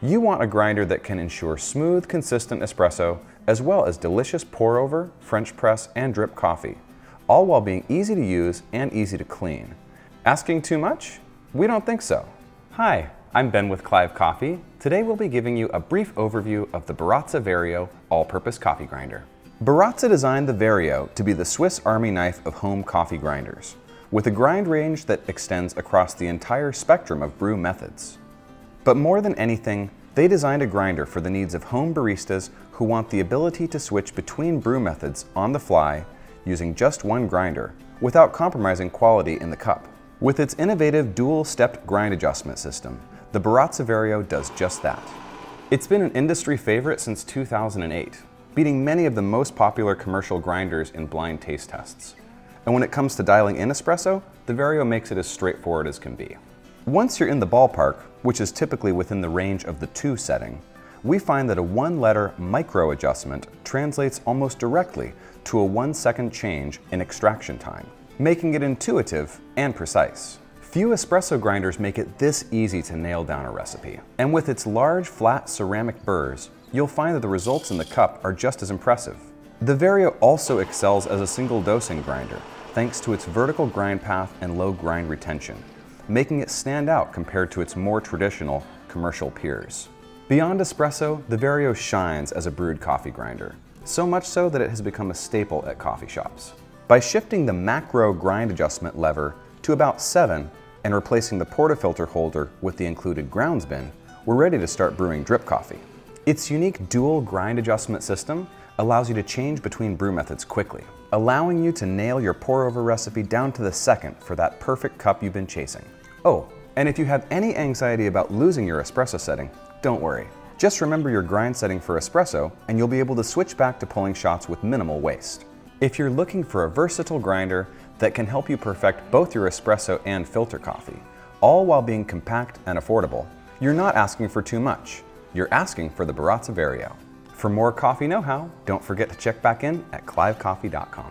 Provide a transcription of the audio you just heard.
You want a grinder that can ensure smooth, consistent espresso, as well as delicious pour-over, French press, and drip coffee, all while being easy to use and easy to clean. Asking too much? We don't think so. Hi, I'm Ben with Clive Coffee. Today we'll be giving you a brief overview of the Baratza Vario all-purpose coffee grinder. Baratza designed the Vario to be the Swiss Army knife of home coffee grinders, with a grind range that extends across the entire spectrum of brew methods. But more than anything, they designed a grinder for the needs of home baristas who want the ability to switch between brew methods on the fly using just one grinder without compromising quality in the cup. With its innovative dual-stepped grind adjustment system, the Baratza Vario does just that. It's been an industry favorite since 2008, beating many of the most popular commercial grinders in blind taste tests. And when it comes to dialing in espresso, the Vario makes it as straightforward as can be. Once you're in the ballpark, which is typically within the range of the 2 setting, we find that a one-letter micro adjustment translates almost directly to a one-second change in extraction time, making it intuitive and precise. Few espresso grinders make it this easy to nail down a recipe. And with its large, flat ceramic burrs, you'll find that the results in the cup are just as impressive. The Vario also excels as a single dosing grinder, thanks to its vertical grind path and low grind retention, making it stand out compared to its more traditional commercial peers. Beyond espresso, the Vario shines as a brewed coffee grinder, so much so that it has become a staple at coffee shops. By shifting the macro grind adjustment lever to about 7 and replacing the portafilter holder with the included grounds bin, we're ready to start brewing drip coffee. Its unique dual grind adjustment system allows you to change between brew methods quickly, allowing you to nail your pour-over recipe down to the second for that perfect cup you've been chasing. Oh, and if you have any anxiety about losing your espresso setting, don't worry. Just remember your grind setting for espresso and you'll be able to switch back to pulling shots with minimal waste. If you're looking for a versatile grinder that can help you perfect both your espresso and filter coffee, all while being compact and affordable, you're not asking for too much. You're asking for the Baratza Vario. For more coffee know-how, don't forget to check back in at clivecoffee.com.